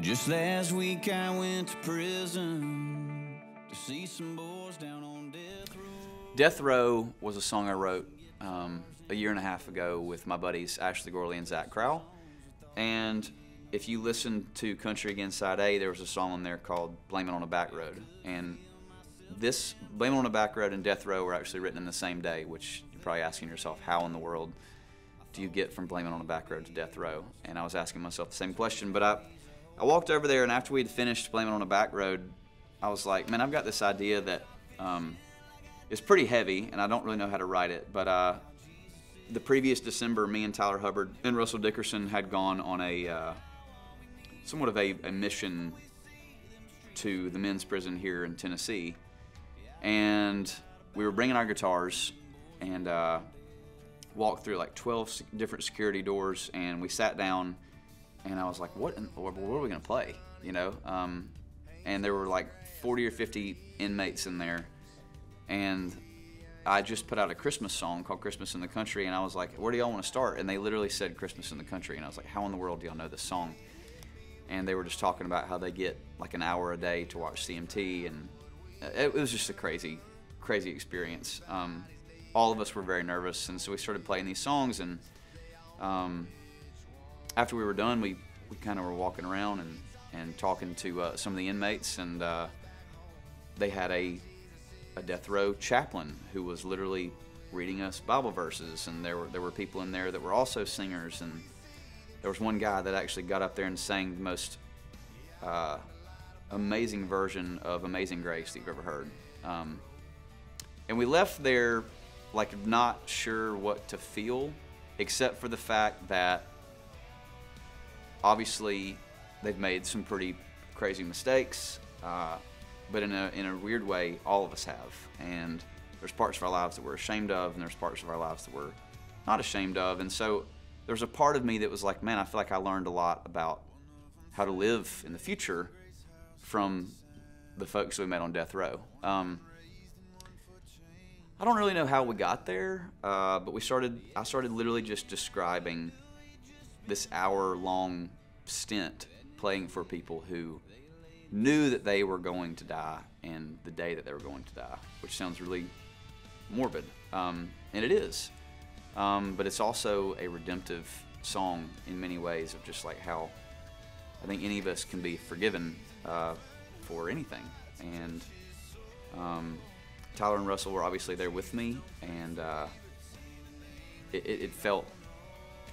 Just last week I went to prison to see some boys down on death row. Death Row was a song I wrote um, a year and a half ago with my buddies Ashley Gorley and Zach Crowell. And if you listen to Country Again Side A, there was a song on there called Blame It on a Back Road. And this, Blame It on a Back Road and Death Row were actually written in the same day, which you're probably asking yourself, how in the world do you get from Blame It on a Back Road to Death Row? And I was asking myself the same question. But I, I walked over there, and after we'd finished Blame It on a Back Road, I was like, man, I've got this idea that um, is pretty heavy, and I don't really know how to write it. But uh, the previous December, me and Tyler Hubbard and Russell Dickerson had gone on a uh, somewhat of a, a mission to the men's prison here in Tennessee, and we were bringing our guitars and uh, walked through like 12 different security doors, and we sat down, and I was like, "What? In, what are we gonna play?" You know, um, and there were like 40 or 50 inmates in there, and I just put out a Christmas song called Christmas in the Country, and I was like, where do y'all want to start? And they literally said Christmas in the Country, and I was like, how in the world do y'all know this song? And they were just talking about how they get like an hour a day to watch CMT, and it, it was just a crazy, crazy experience. Um, all of us were very nervous, and so we started playing these songs, and um, after we were done, we, we kind of were walking around and, and talking to uh, some of the inmates, and uh, they had a a death row chaplain who was literally reading us Bible verses, and there were there were people in there that were also singers, and there was one guy that actually got up there and sang the most uh, amazing version of Amazing Grace that you've ever heard. Um, and we left there like not sure what to feel, except for the fact that obviously they've made some pretty crazy mistakes. Uh, but in a, in a weird way, all of us have. And there's parts of our lives that we're ashamed of, and there's parts of our lives that we're not ashamed of. And so there's a part of me that was like, man, I feel like I learned a lot about how to live in the future from the folks we met on death row. Um, I don't really know how we got there, uh, but we started. I started literally just describing this hour-long stint playing for people who knew that they were going to die and the day that they were going to die, which sounds really morbid, um, and it is. Um, but it's also a redemptive song in many ways of just like how I think any of us can be forgiven uh, for anything. And um, Tyler and Russell were obviously there with me, and uh, it, it felt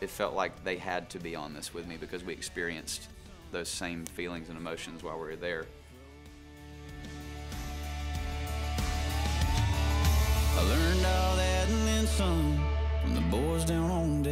it felt like they had to be on this with me because we experienced those same feelings and emotions while we were there. I learned all that and then some from the boys down on